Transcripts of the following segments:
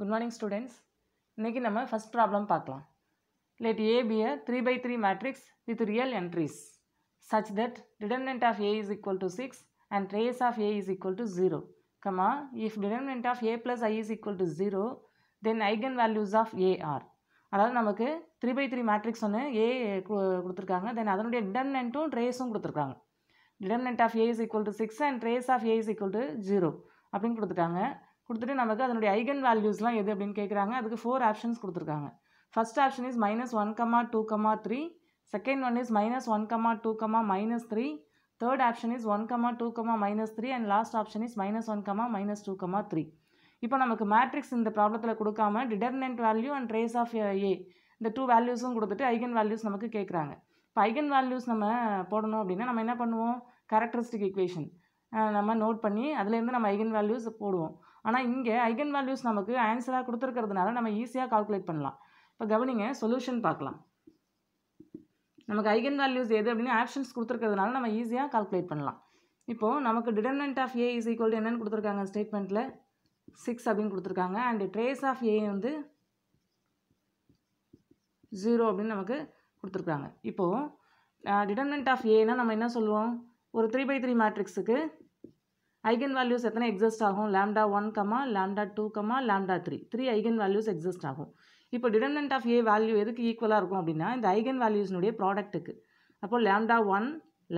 Good morning students இன்றைக்கி நம்ம first problem பார்க்கலாம். Let A be three by three matrix with real entries such that determinant of A is equal to six and trace of A is equal to zero comma if determinant of A plus I is equal to zero then eigenvalues of A are அதாவது நமக்கு three by three matrix ஒன்று ஏ கொடுத்துருக்காங்க. தென் அதனுடைய டிடர்மினன்ட்டும் ட்ரேஸும் கொடுத்துருக்காங்க. Determinant of A is equal to six and trace of A is equal to zero அப்படின்னு கொடுத்துட்டாங்க. கொடுத்துட்டு நமக்கு அதனுடைய ஐகன் வேல்யூஸ்லாம் எது அப்படின்னு கேட்குறாங்க அதுக்கு ஃபோர் ஆப்ஷன்ஸ் கொடுத்துருக்காங்க. First option is minus one comma two comma three second one is minus one comma two comma minus three third option is one comma two comma minus three and last option is minus one comma minus two comma three இப்போ நமக்கு matrix இந்த ப்ராப்ளத்தில் கொடுக்காம determinant value and trace of A இந்த two வேல்யூஸும் கொடுத்துட்டு eigen values நமக்கு கேட்குறாங்க இப்போ ஐகன் வேல்யூஸ் நம்ம போடணும் அப்படின்னா நம்ம என்ன பண்ணுவோம்? கேரக்டரிஸ்டிக் ஈக்குவேஷன் நம்ம நோட் பண்ணி அதுலேருந்து நம்ம ஐகன் வேல்யூஸ் போடுவோம். ஆனால் இங்கே ஐகன் வேல்யூஸ் நமக்கு ஆன்சராக கொடுத்துருக்கிறதுனால நம்ம ஈஸியாக கால்குலேட் பண்ணலாம். இப்போ கவனிங்க சொல்யூஷன் பார்க்கலாம். நமக்கு ஐகன் வேல்யூஸ் எது அப்படின்னு ஆப்ஷன்ஸ் கொடுத்துருக்கிறதுனால நம்ம ஈஸியாக கால்குலேட் பண்ணலாம். இப்போது நமக்கு determinant of A is equal to என்னென்னு கொடுத்துருக்காங்க ஸ்டேட்மெண்ட்டில் சிக்ஸ் அப்படின்னு கொடுத்துருக்காங்க. அண்ட் ட்ரேஸ் ஆஃப் ஏ வந்து ஜீரோ அப்படின்னு நமக்கு கொடுத்துருக்காங்க. இப்போது டிடர்மினன்ட் ஆஃப் ஏனா நம்ம என்ன சொல்லுவோம்? ஒரு த்ரீ பை த்ரீ மேட்ரிக்ஸுக்கு ஐகன் வேல்யூஸ் எத்தனை எக்ஸிஸ்ட் ஆகும்? Lambda one comma lambda two comma lambda three three eigenvalues exist ஆகும். இப்போ டிடர்மினன்ட் ஆஃப் ஏ வேல்யூ எதுக்கு ஈக்குவலாக இருக்கும் அப்படின்னா இந்த ஐகன் வேல்யூஸ்னுடைய ப்ராடக்ட்டுக்கு அப்போ lambda one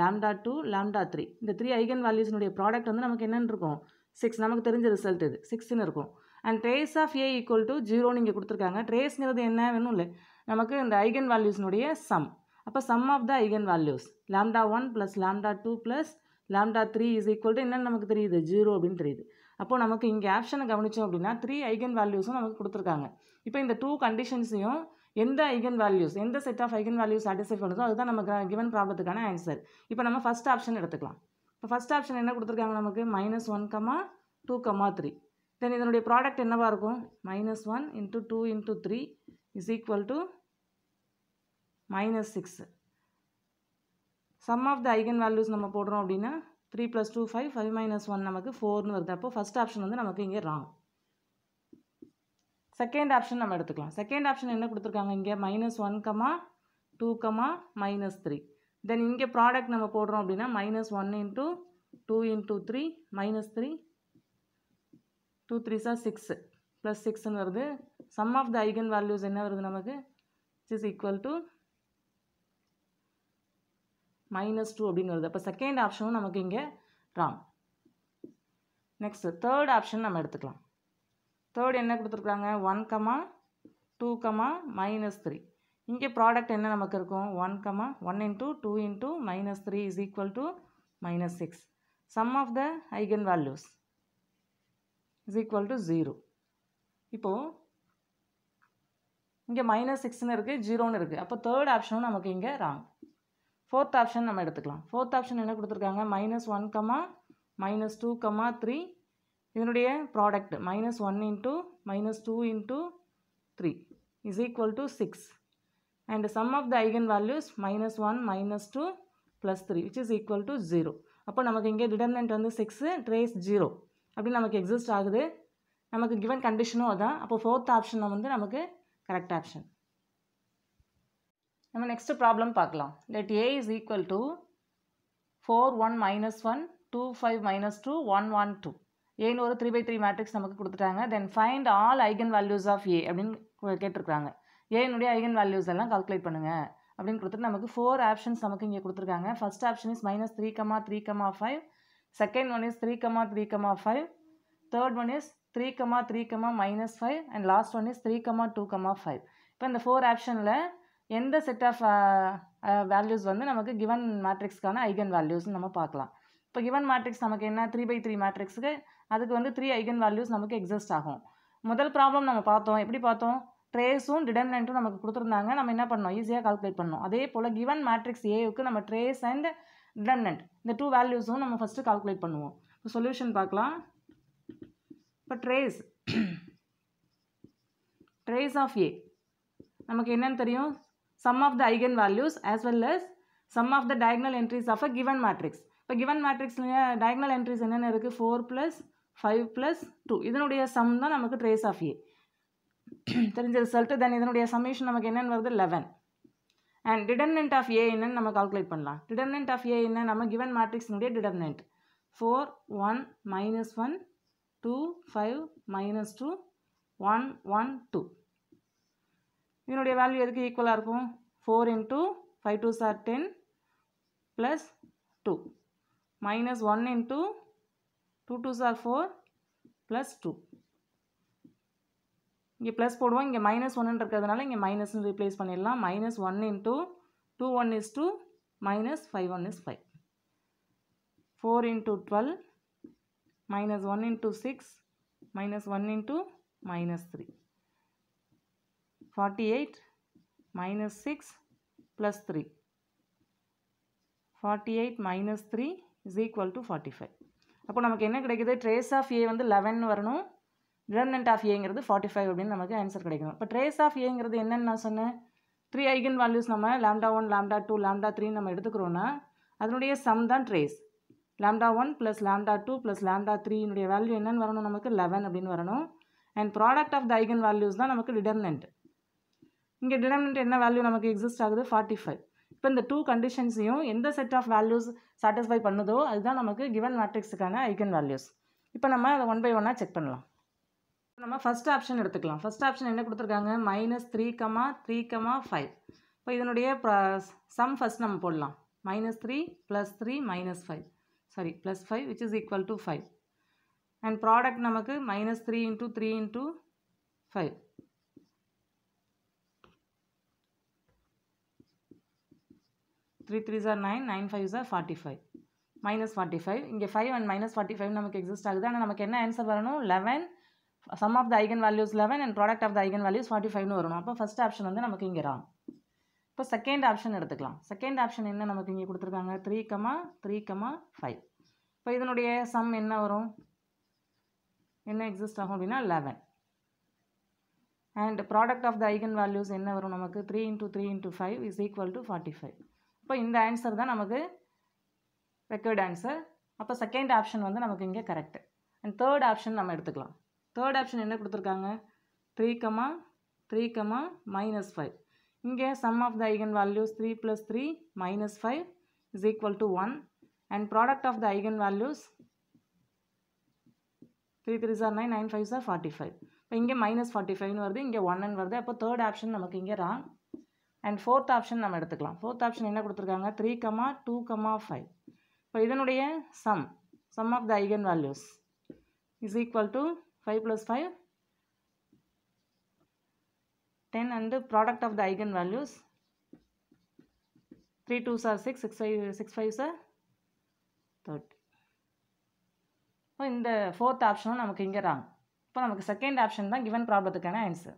lambda two lambda three இந்த த்ரீ ஐகன் வேல்யூஸ்னுடைய ப்ராடக்ட் வந்து நமக்கு என்னென்னு இருக்கும்? சிக்ஸ் நமக்கு தெரிஞ்ச ரிசல்ட் இது. சிக்ஸ்னு இருக்கும். And trace of A equal to ஜீரோன்னு இங்கே கொடுத்துருக்காங்க. ட்ரேஸ்ங்கிறது என்ன வேணும் இல்லை. நமக்கு இந்த ஐகன் வேல்யூஸ்னுடைய சம் அப்போ sum of the eigenvalues lambda one plus lambda two plus lambda three is equal to என்னென்னு நமக்கு தெரியுது? ஜீரோ அப்படின்னு தெரியுது. அப்போ நமக்கு இங்கே ஆப்ஷனை கவனித்தோம் அப்படின்னா த்ரீ ஐகன் வேல்யூஸும் நமக்கு கொடுத்துருக்காங்க. இப்போ இந்த டூ கண்டிஷன்ஸையும் எந்த ஐகன் வேல்யூஸ் எந்த set of eigen values satisfy பண்ணுதோ அதுதான் நமக்கு கிவன் ப்ராப்ளத்துக்கான ஆன்சர் இப்போ நம்ம ஃபஸ்ட் ஆப்ஷன் எடுத்துக்கலாம். இப்போ ஃபஸ்ட் ஆப்ஷன் என்ன கொடுத்துருக்காங்க நமக்கு? Minus one comma two comma three then இதனுடைய ப்ராடக்ட் என்னவாக இருக்கும்? Minus one into two into three is equal to minus six sum of the eigenvalues நம்ம போடுறோம் அப்படின்னா three plus two five five minus one நமக்கு ஃபோர்னு வருது. அப்போ ஃபஸ்ட் ஆப்ஷன் வந்து நமக்கு இங்கே ராங் செகண்ட் ஆப்ஷன் நம்ம எடுத்துக்கலாம். செகண்ட் ஆப்ஷன் என்ன கொடுத்துருக்காங்க இங்கே? Minus one comma two comma minus three then இங்கே ப்ராடக்ட் நம்ம போடுறோம் அப்படின்னா minus one into two into three minus three two three are six plus சிக்ஸ்னு வருது. Sum of the eigen values என்ன வருது நமக்கு? Is equal to minus two அப்படின்னு வருது அப்போ செகண்ட் ஆப்ஷனும் நமக்கு இங்கே ராங் நெக்ஸ்ட்டு தேர்ட் ஆப்ஷன் நம்ம எடுத்துக்கலாம். தேர்ட் என்ன கொடுத்துருக்காங்க? One comma two comma minus three இங்கே ப்ராடக்ட் என்ன நமக்கு இருக்கும்? One comma one into two into minus three is equal to minus six sum of the eigenvalues is equal to zero இப்போது இங்கே மைனஸ் சிக்ஸ்னு இருக்குது ஜீரோன்னு இருக்குது அப்போ தேர்ட் ஆப்ஷனும் நமக்கு இங்கே ராங் ஃபோர்த் ஆப்ஷன் நம்ம எடுத்துக்கலாம். ஃபோர்த் ஆப்ஷன் என்ன கொடுத்துருக்காங்க? Minus one comma minus two comma three இதனுடைய product minus one into minus two into three is equal to six and sum of the eigenvalues minus one minus two plus three which is equal to zero அப்போ நமக்கு இங்கே determinant வந்து six trace zero அப்படின்னு நமக்கு exist ஆகுது. நமக்கு given கண்டிஷனும் அதான். அப்போ ஃபோர்த் ஆப்ஷன் வந்து நமக்கு கரெக்ட் ஆப்ஷன் நம்ம நெக்ஸ்ட் ப்ராப்ளம் பார்க்கலாம். Let A is equal to four one minus one two five minus two one one two ஏன்னு ஒரு த்ரீ பை த்ரீ மேட்ரிக்ஸ் நமக்கு கொடுத்துட்டாங்க. Then find all eigen values of A அப்படின்னு கேட்டிருக்காங்க ஏனுடைய eigen values எல்லாம் calculate பண்ணுங்கள் அப்படின்னு கொடுத்துட்டு நமக்கு ஃபோர் ஆப்ஷன்ஸ் நமக்கு இங்கே கொடுத்துருக்காங்க. First option is minus three comma three comma five second one is three comma three comma five third one is three comma three comma minus five and last one is three comma two comma five இப்போ இந்த four ஆப்ஷனில் எந்த set of values வந்து நமக்கு given மேட்ரிக்ஸ்க்கான eigen வேல்யூஸ்னு நம்ம பார்க்கலாம். இப்போ given matrix நமக்கு என்ன? த்ரீ பை த்ரீ மேட்ரிக்ஸுக்கு அதுக்கு வந்து த்ரீ ஐகன் வேல்யூஸ் நமக்கு எக்ஸிஸ்ட் ஆகும். முதல் ப்ராப்ளம் நம்ம பார்த்தோம். எப்படி பார்த்தோம்? ட்ரேஸும் டிடர்மினன்ட்டும் நமக்கு கொடுத்துருந்தாங்க. நம்ம என்ன பண்ணோம்? ஈஸியாக கால்குலேட் பண்ணோம். அதே போல் கிவன் மேட்ரிக்ஸ் ஏவுக்கு நம்ம ட்ரேஸ் அண்ட் டிடர்மினன்ட் இந்த டூ வேல்யூஸும் நம்ம ஃபஸ்ட்டு கால்குலேட் பண்ணுவோம். இப்போ சொல்யூஷன் பார்க்கலாம். இப்போ ட்ரேஸ் ட்ரேஸ் ஆஃப் ஏ நமக்கு என்னன்னு தெரியும்? Sum of the eigenvalues well well sum sum of the entries entries of a given matrix இப்போ கிவன் மேட்ரிக்ஸ்ல டயக்னல் என்ட்ரிஸ் என்னென்ன இருக்குது four plus five plus two இதனுடைய சம் தான் நமக்கு ட்ரேஸ் ஆஃப் ஏ தெரிஞ்ச ரிசல்ட்டு தென் இதனுடைய சம்மேஷன் நமக்கு என்னென்னு வருது? Eleven and determinant of A என்னன்னு நம்ம கால்குலேட் பண்ணலாம். டிடர்மினன்ட் ஆஃப் ஏ என்ன? நம்ம given மேட்ரிக்ஸினுடைய determinant four one minus one two five minus two one one two இதனுடைய வேல்யூ எதுக்கு ஈக்குவலாக இருக்கும்? Four into five two are ten plus two minus one into two two are four plus two இங்கே plus போடுவோம். இங்கே minus ஒன்னு இருக்கிறதுனால இங்கே மைனஸ்னு ரீப்ளேஸ் பண்ணிடலாம். Minus one into two one is two minus five one is five four into twelve minus one into six minus one into minus three forty eight minus six plus three forty eight minus three is equal to forty five அப்போ நமக்கு என்ன கிடைக்குது? Trace of ஏ வந்து eleven வரணும். Determinant of ஏங்கிறது forty five அப்படின்னு நமக்கு answer கிடைக்கணும். இப்போ ட்ரேஸ் ஆஃப் ஏங்கிறது என்னென்னு நான் சொன்னேன். த்ரீ ஐகன் வேல்யூஸ் நம்ம lambda one lambda two lambda three நம்ம எடுத்துக்கிறோன்னா அதனுடைய சம் தான் trace lambda one plus lambda two plus lambda த்ரீனுடைய value என்னென்னு வரணும் நமக்கு? லெவன் அப்படின்னு வரணும். And product of the eigenvalues தான் நமக்கு டிடர்மினன்ட் இங்கே டிடர்மினன்ட் என்ன வேல்யூ நமக்கு எக்ஸிஸ்ட் ஆகுது? ஃபார்ட்டி ஃபைவ் இப்போ இந்த டூ கண்டிஷன்ஸையும் எந்த செட் ஆஃப் வேல்யூஸ் சாட்டிஸ்ஃபை பண்ணுதோ அதுதான் நமக்கு கிவன் மேட்ரிக்ஸுக்கான ஐகன் வேல்யூஸ் இப்போ நம்ம அதை ஒன் பை ஒன்னாக செக் பண்ணலாம். நம்ம ஃபஸ்ட் ஆப்ஷன் எடுத்துக்கலாம். ஃபஸ்ட் ஆப்ஷன் என்ன கொடுத்துருக்காங்க? Minus three comma three comma five இப்போ இதனுடைய சம் ஃபஸ்ட் நம்ம போடலாம். Minus three plus three minus five sorry plus five which is equal to five and product நமக்கு minus three into three into five three three are nine nine five are forty five minus forty five இங்கே five and minus forty five நமக்கு exist ஆகுது. ஆனால் நமக்கு என்ன answer வரணும்? Eleven sum of the eigenvalues eleven and product of the eigenvalues forty ஃபைவ்னு வரணும். அப்போ ஃபஸ்ட் ஆப்ஷன் வந்து நமக்கு இங்கே ராங் இப்போ செகண்ட் ஆப்ஷன் எடுத்துக்கலாம். செகண்ட் ஆப்ஷன் என்ன நமக்கு இங்கே கொடுத்துருக்காங்க? Three comma three comma five இப்போ இதனுடைய சம் என்ன வரும்? என்ன எக்ஸிஸ்ட் ஆகும் அப்படின்னா eleven and product of the eigen values என்ன வரும் நமக்கு? Three into three into five is equal to forty five இப்போ இந்த ஆன்சர் தான் நமக்கு ரெக்கர்ட் ஆன்சர் அப்போ செகண்ட் ஆப்ஷன் வந்து நமக்கு இங்கே கரெக்டு அண்ட் தேர்ட் ஆப்ஷன் நம்ம எடுத்துக்கலாம். தேர்ட் ஆப்ஷன் என்ன கொடுத்துருக்காங்க? Three comma three comma minus five இங்கே sum of the eigen values three plus three minus five is equal to one and product of the eigen values three three are nine nine five are forty five இப்போ இங்கே minus forty ஃபைவ்னு வருது இங்கே ஒன்னு வருது. அப்போ third option நமக்கு இங்கே ராங் அண்ட் ஃபோர்த் ஆப்ஷன் நம்ம எடுத்துக்கலாம். ஃபோர்த் ஆப்ஷன் என்ன கொடுத்துருக்காங்க? Three comma two comma five இப்போ இதனுடைய sum sum of the eigen values is equal to five plus five ten and product of the eigen values three two are six six five six five are thirty இப்போ இந்த fourth ஆப்ஷனும் நமக்கு இங்கே wrong இப்போ நமக்கு second option தான் given ப்ராப்ளத்துக்கான answer